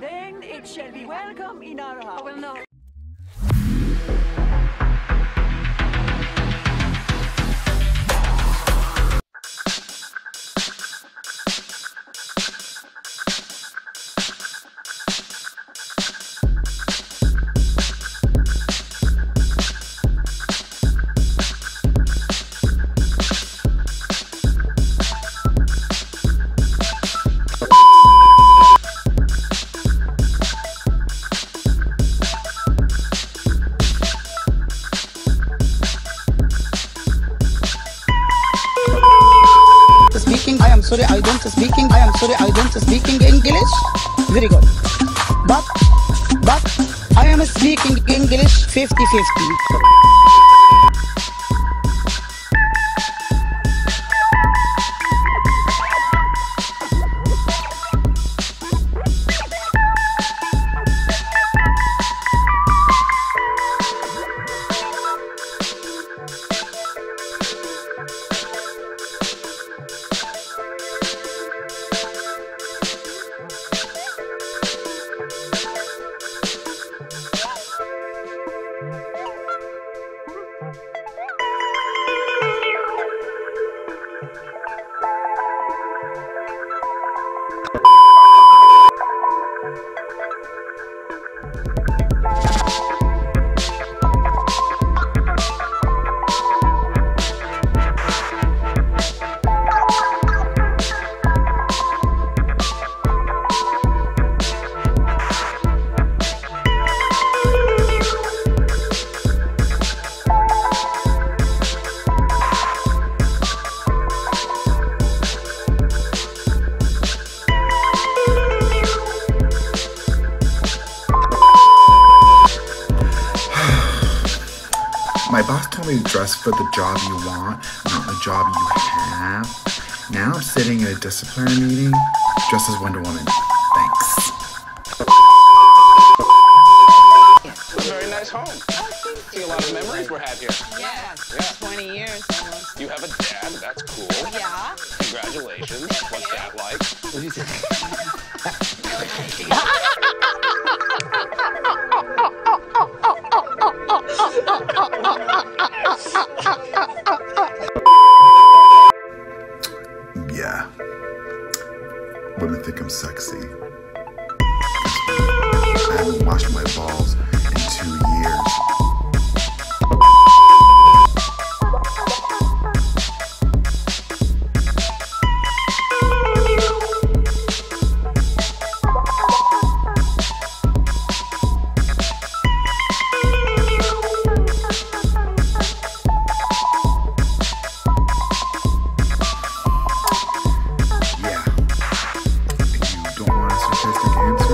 Then it shall be welcome in our house. well, no. Speaking i am sorry i don't speaking english. Very good. But but i am speaking english 50 boss told me to dress for the job you want, not the job you have. Now I'm sitting in a disciplinary meeting dressed as Wonder Woman. Thanks. Very nice home. See a lot of memories were had here. Yeah, Yeah. 20 years almost. You have a dad, that's cool. Yeah. Congratulations. What's that like? Yeah. Want a sarcastic answer,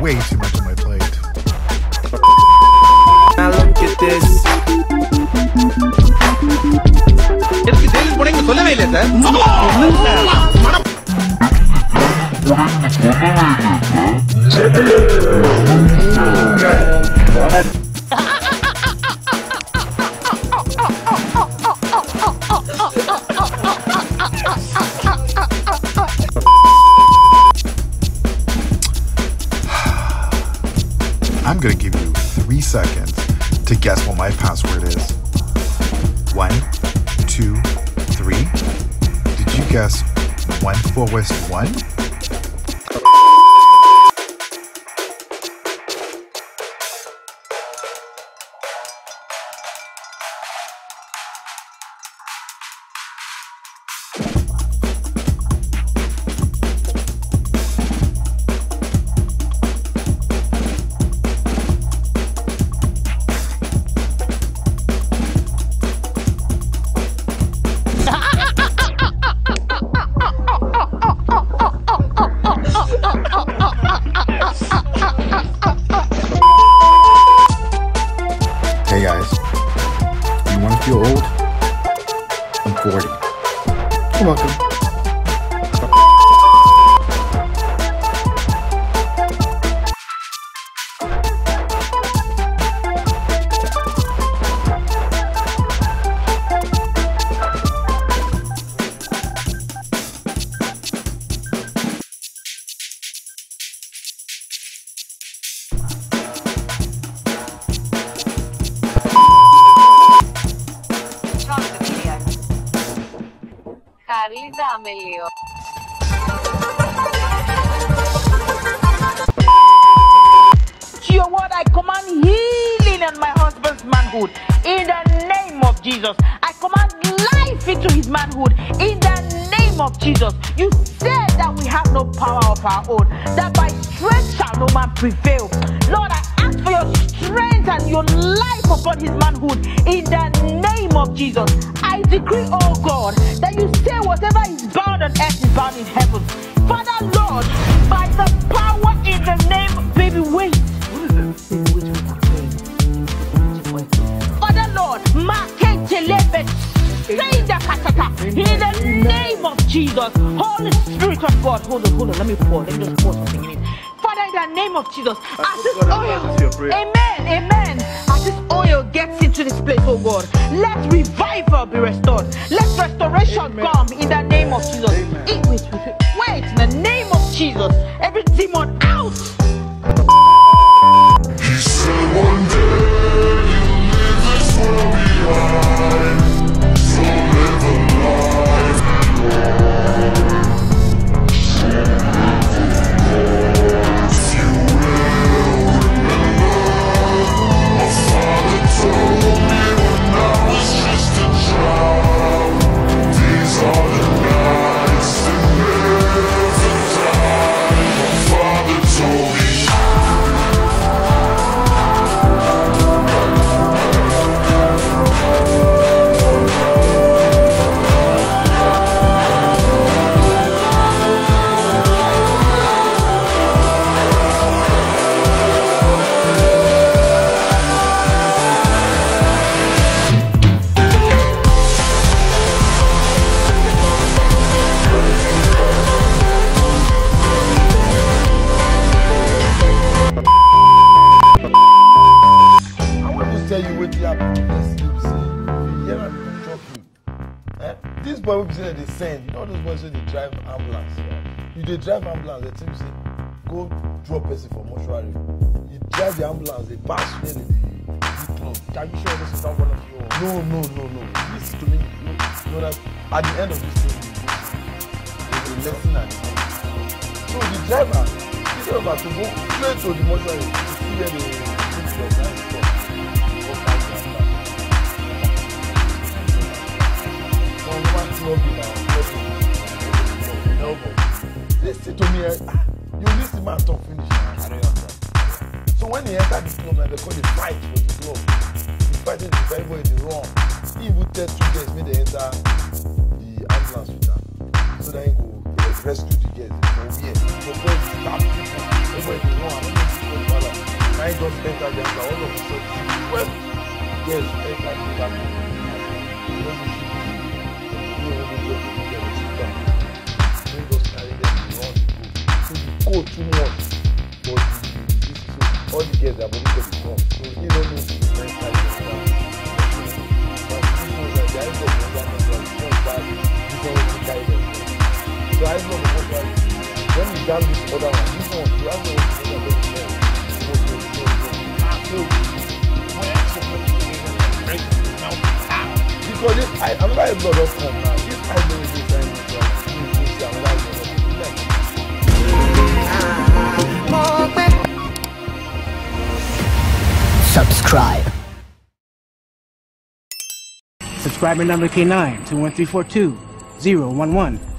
way too much on my plate. Now look at this. எதுக்கு ஜெயிலுக்கு போனீங்க சொல்லவே இல்லை sir one forest one? Welcome. Carly D'Amelio. To your word, I command healing in my husband's manhood. In the name of Jesus. I command life into his manhood. In the name of Jesus. You said that we have no power of our own. That by strength shall no man prevail. Lord, I for your strength and your life upon his manhood. In the name of Jesus. I decree, oh God, that you say whatever is bound on earth is bound in heaven. Father, Lord, by the power in the name, baby, wait. Father, Lord, in the name of Jesus, Holy Spirit of God, hold on, hold on, let me pour, let me name of Jesus, as this oil, amen, amen, as this oil gets into this place, oh God, let revival be restored, let restoration come in the name of Jesus. Wait, wait, wait, wait, in the name of Jesus, every demon out. I dem dey send, you know those boys wey dey drive ambulance. You dey drive ambulance, dem tell you say go drop person for mortuary. You drive the ambulance, dey pass where dem dey do club. Are you sure this is not one of your? No, no, no, no. Listen to me. You know, you know that at the end of this thing, you go the lesson at the end. So the driver, instead of to go straight to the mortuary to see where they put the guy stop. Listen to me, eh, ah, you listen man talk finish now. I don't understand. So when he enter the club, now they call the fight for the club. The fight is the everybody dey run. He even tell two girls make they enter the ambulance with am. so that he go uh, rescue the girls for here for where he stab people everybody dey run and no know wala na he just enter the house all of a sudden see twelve girls enter the back go so the cold too much but the this so all the girls their body go dey come so he no know when carry them down but this one na their head of the other member is not bad this one wey dey carry them down so I know the most why when you down this other one this one you have no way to know that very well so so so so ah so where suppose to be break down ah because this eye another eye blood don come now this eye blood Subscribe. Subscriber number K9 21342 011